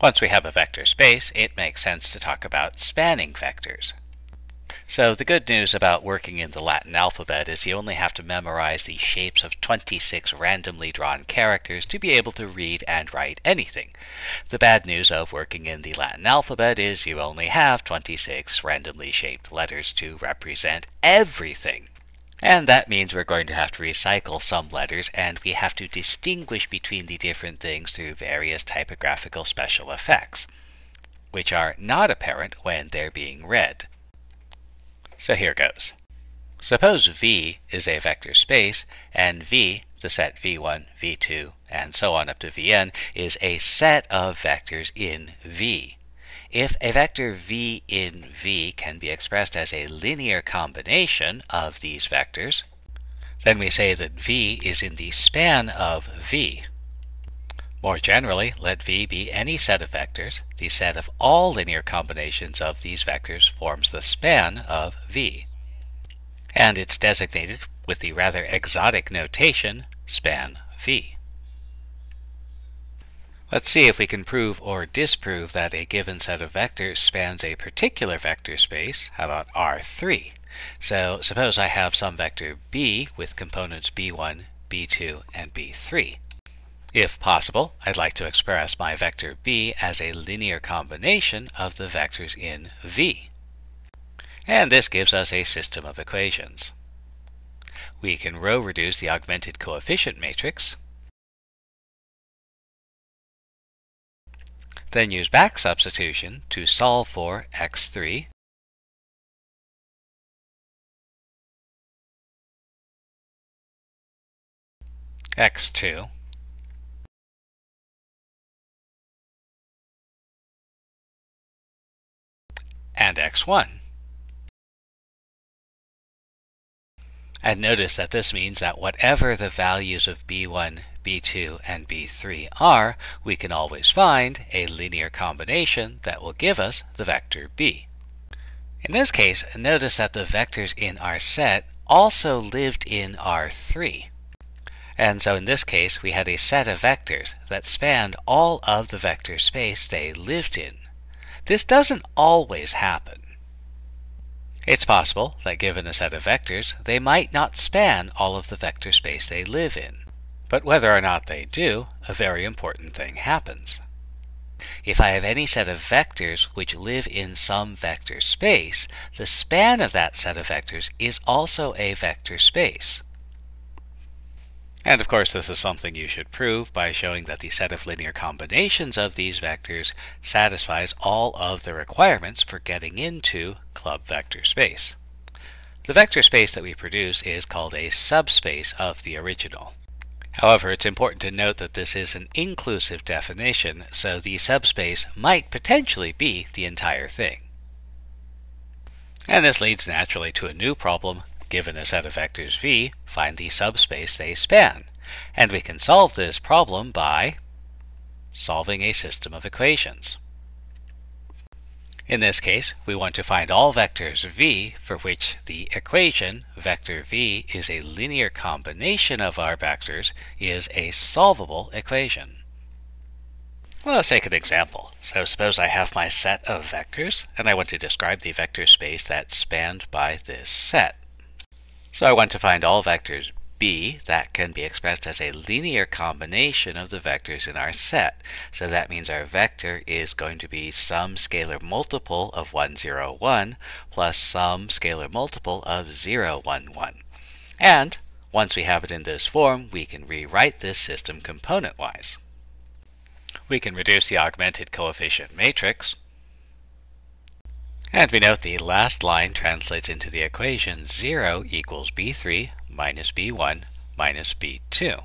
Once we have a vector space, it makes sense to talk about spanning vectors. So the good news about working in the Latin alphabet is you only have to memorize the shapes of 26 randomly drawn characters to be able to read and write anything. The bad news of working in the Latin alphabet is you only have 26 randomly shaped letters to represent everything. And that means we're going to have to recycle some letters and we have to distinguish between the different things through various typographical special effects, which are not apparent when they're being read. So here goes. Suppose V is a vector space and V, the set V1, V2, and so on up to Vn, is a set of vectors in V. If a vector v in V can be expressed as a linear combination of these vectors, then we say that V is in the span of V. More generally, let V be any set of vectors. The set of all linear combinations of these vectors forms the span of V. And it's designated with the rather exotic notation span V. Let's see if we can prove or disprove that a given set of vectors spans a particular vector space. How about R3? So suppose I have some vector b with components b1, b2, and b3. If possible, I'd like to express my vector b as a linear combination of the vectors in V. And this gives us a system of equations. We can row reduce the augmented coefficient matrix, Then use back substitution to solve for x3 x2 and x1. And notice that this means that whatever the values of b1, b2, and b3 are, we can always find a linear combination that will give us the vector b. In this case, notice that the vectors in our set also lived in R3. And so in this case, we had a set of vectors that spanned all of the vector space they lived in. This doesn't always happen. It's possible that given a set of vectors, they might not span all of the vector space they live in. But whether or not they do, a very important thing happens. If I have any set of vectors which live in some vector space, the span of that set of vectors is also a vector space. And of course this is something you should prove by showing that the set of linear combinations of these vectors satisfies all of the requirements for getting into club vector space. The vector space that we produce is called a subspace of the original. However, it's important to note that this is an inclusive definition, so the subspace might potentially be the entire thing. And this leads naturally to a new problem. Given a set of vectors v, find the subspace they span. And we can solve this problem by solving a system of equations. In this case, we want to find all vectors v for which the equation vector v is a linear combination of our vectors is a solvable equation. Well, let's take an example. So suppose I have my set of vectors, and I want to describe the vector space that's spanned by this set. So I want to find all vectors b, that can be expressed as a linear combination of the vectors in our set. So that means our vector is going to be some scalar multiple of 1, 0, 1 plus some scalar multiple of 0, 1, 1. And once we have it in this form, we can rewrite this system component-wise. We can reduce the augmented coefficient matrix. And we note the last line translates into the equation 0 equals b3 minus b1 minus b2.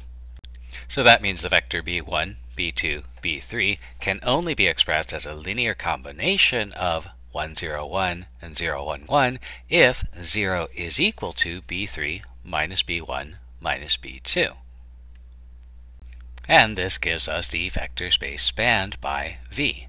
So that means the vector b1, b2, b3 can only be expressed as a linear combination of 1, 0, 1 and 0, 1, 1 if 0 is equal to b3 minus b1 minus b2. And this gives us the vector space spanned by v.